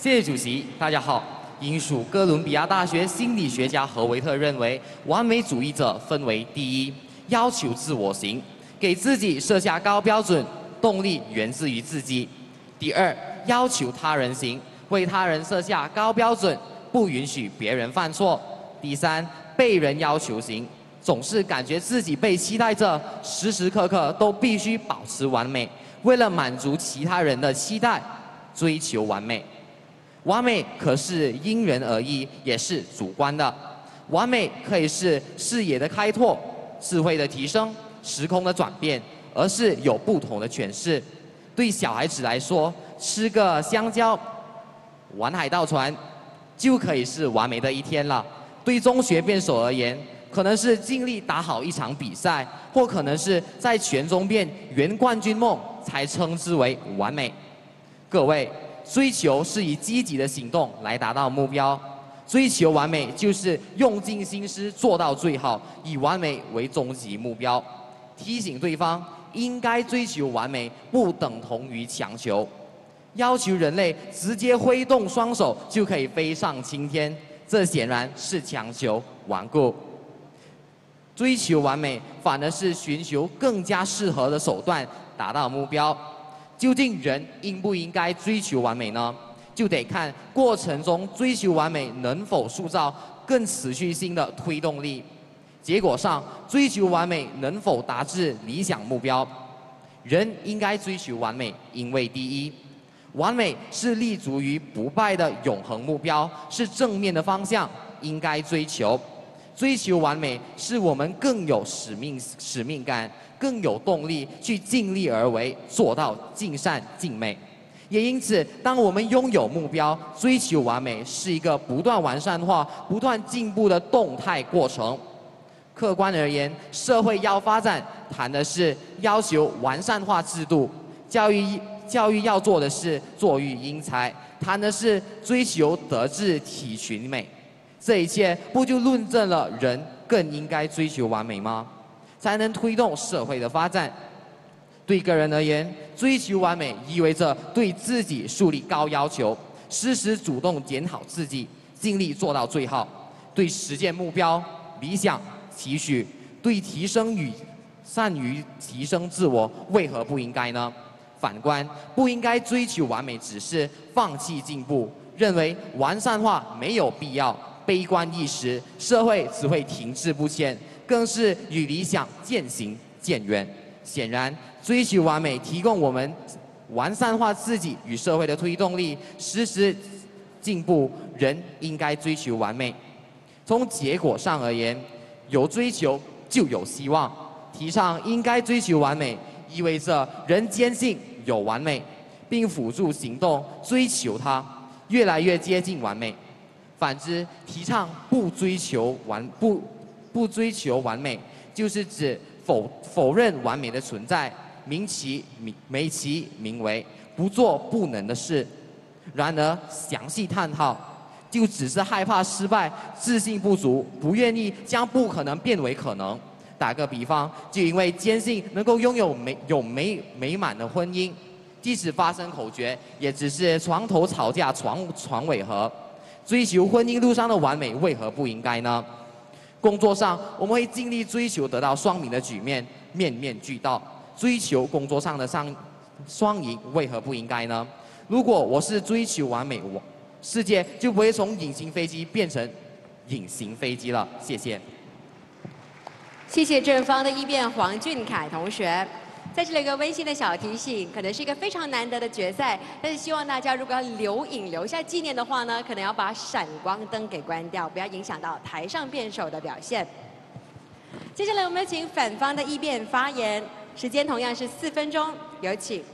谢谢主席，大家好。英属哥伦比亚大学心理学家何维特认为，完美主义者分为第一，要求自我型，给自己设下高标准，动力源自于自己；第二，要求他人型，为他人设下高标准，不允许别人犯错；第三，被人要求型，总是感觉自己被期待着，时时刻刻都必须保持完美，为了满足其他人的期待，追求完美。完美可是因人而异，也是主观的。完美可以是视野的开拓、智慧的提升、时空的转变，而是有不同的诠释。对小孩子来说，吃个香蕉、玩海盗船，就可以是完美的一天了。对中学辩手而言，可能是尽力打好一场比赛，或可能是在全中辩圆冠军梦，才称之为完美。各位。追求是以积极的行动来达到目标，追求完美就是用尽心思做到最好，以完美为终极目标。提醒对方，应该追求完美不等同于强求。要求人类直接挥动双手就可以飞上青天，这显然是强求顽固。追求完美反而是寻求更加适合的手段达到目标。究竟人应不应该追求完美呢？就得看过程中追求完美能否塑造更持续性的推动力。结果上，追求完美能否达至理想目标？人应该追求完美，因为第一，完美是立足于不败的永恒目标，是正面的方向，应该追求。追求完美，是我们更有使命使命感。更有动力去尽力而为，做到尽善尽美。也因此，当我们拥有目标，追求完美，是一个不断完善化、不断进步的动态过程。客观而言，社会要发展，谈的是要求完善化制度；教育教育要做的是坐育英才，谈的是追求德智体群美。这一切不就论证了人更应该追求完美吗？才能推动社会的发展。对个人而言，追求完美意味着对自己树立高要求，时时主动检讨自己，尽力做到最好。对实现目标、理想、期许，对提升与善于提升自我，为何不应该呢？反观不应该追求完美，只是放弃进步，认为完善化没有必要，悲观一时，社会只会停滞不前。更是与理想渐行渐远。显然，追求完美，提供我们完善化自己与社会的推动力，时时进步。人应该追求完美。从结果上而言，有追求就有希望。提倡应该追求完美，意味着人坚信有完美，并辅助行动追求它，越来越接近完美。反之，提倡不追求完不。不追求完美，就是指否否认完美的存在，名其名美其名为不做不能的事。然而详细探讨，就只是害怕失败，自信不足，不愿意将不可能变为可能。打个比方，就因为坚信能够拥有美有美美满的婚姻，即使发生口诀，也只是床头吵架床床尾和。追求婚姻路上的完美，为何不应该呢？工作上，我们会尽力追求得到双赢的局面，面面俱到，追求工作上的上双赢，为何不应该呢？如果我是追求完美，我世界就不会从隐形飞机变成隐形飞机了。谢谢。谢谢正方的一辩黄俊凯同学。在这里有个温馨的小提醒，可能是一个非常难得的决赛，但是希望大家如果要留影留下纪念的话呢，可能要把闪光灯给关掉，不要影响到台上辩手的表现。接下来我们请反方的议辩发言，时间同样是四分钟，有请。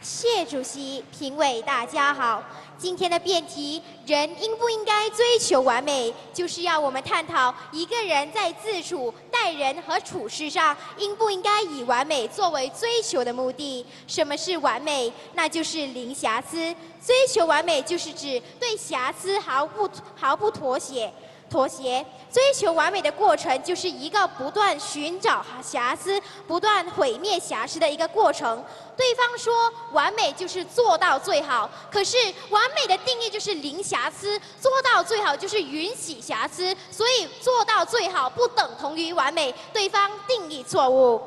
谢主席，评委大家好。今天的辩题，人应不应该追求完美，就是要我们探讨一个人在自处、待人和处事上，应不应该以完美作为追求的目的。什么是完美？那就是零瑕疵。追求完美，就是指对瑕疵毫不毫不妥协。妥协。追求完美的过程，就是一个不断寻找瑕疵、不断毁灭瑕疵的一个过程。对方说完美就是做到最好，可是完美的定义就是零瑕疵，做到最好就是允许瑕疵，所以做到最好不等同于完美。对方定义错误。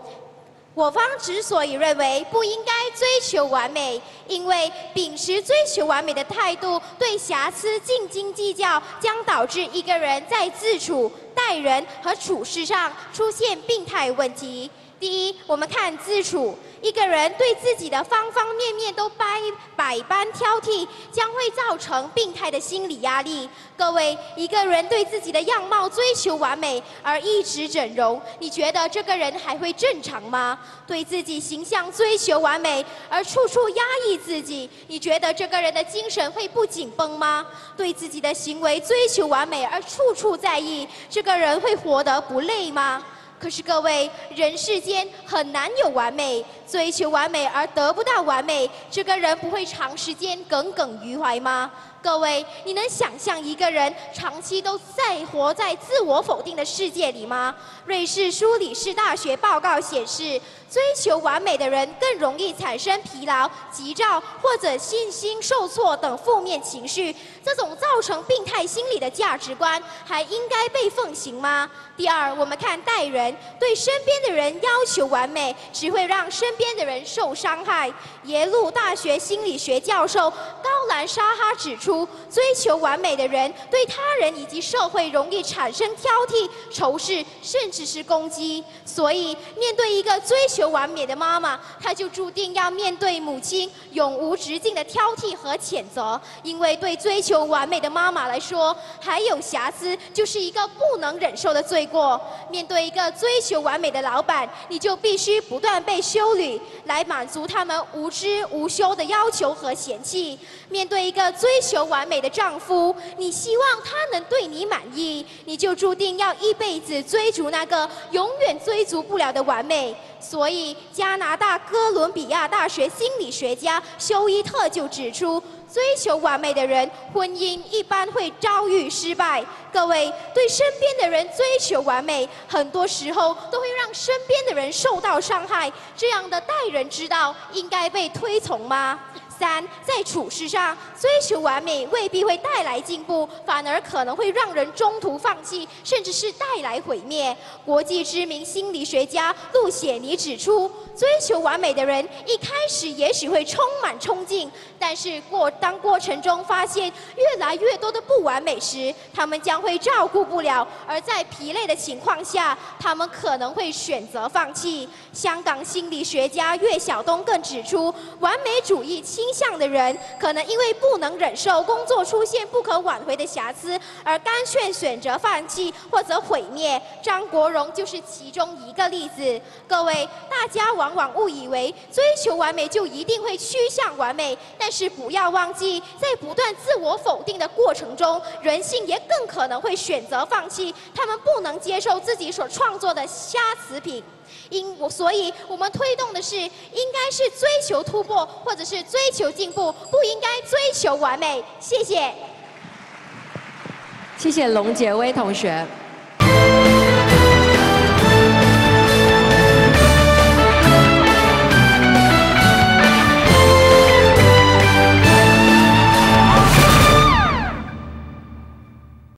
我方之所以认为不应该追求完美，因为秉持追求完美的态度，对瑕疵斤斤计较，将导致一个人在自处、待人和处事上出现病态问题。第一，我们看自处。一个人对自己的方方面面都百百般挑剔，将会造成病态的心理压力。各位，一个人对自己的样貌追求完美而一直整容，你觉得这个人还会正常吗？对自己形象追求完美而处处压抑自己，你觉得这个人的精神会不紧绷吗？对自己的行为追求完美而处处在意，这个人会活得不累吗？可是各位，人世间很难有完美，追求完美而得不到完美，这个人不会长时间耿耿于怀吗？各位，你能想象一个人长期都在活在自我否定的世界里吗？瑞士苏黎世大学报告显示，追求完美的人更容易产生疲劳、急躁或者信心受挫等负面情绪。这种造成病态心理的价值观，还应该被奉行吗？第二，我们看待人，对身边的人要求完美，只会让身边的人受伤害。耶鲁大学心理学教授高兰沙哈指出。追求完美的人，对他人以及社会容易产生挑剔、仇视，甚至是攻击。所以，面对一个追求完美的妈妈，她就注定要面对母亲永无止境的挑剔和谴责。因为对追求完美的妈妈来说，还有瑕疵就是一个不能忍受的罪过。面对一个追求完美的老板，你就必须不断被修理，来满足他们无知无休的要求和嫌弃。面对一个追求完美的丈夫，你希望他能对你满意，你就注定要一辈子追逐那个永远追逐不了的完美。所以，加拿大哥伦比亚大学心理学家休伊特就指出，追求完美的人，婚姻一般会遭遇失败。各位，对身边的人追求完美，很多时候都会让身边的人受到伤害。这样的待人之道，应该被推崇吗？三，在处事上追求完美未必会带来进步，反而可能会让人中途放弃，甚至是带来毁灭。国际知名心理学家陆显尼指出，追求完美的人一开始也许会充满冲劲，但是过当过程中发现越来越多的不完美时，他们将会照顾不了，而在疲累的情况下，他们可能会选择放弃。香港心理学家岳晓东更指出，完美主义向的人，可能因为不能忍受工作出现不可挽回的瑕疵，而干脆选择放弃或者毁灭。张国荣就是其中一个例子。各位，大家往往误以为追求完美就一定会趋向完美，但是不要忘记，在不断自我否定的过程中，人性也更可能会选择放弃。他们不能接受自己所创作的瑕疵品。因我，所以我们推动的是，应该是追求突破，或者是追求进步，不应该追求完美。谢谢。谢谢龙杰威同学。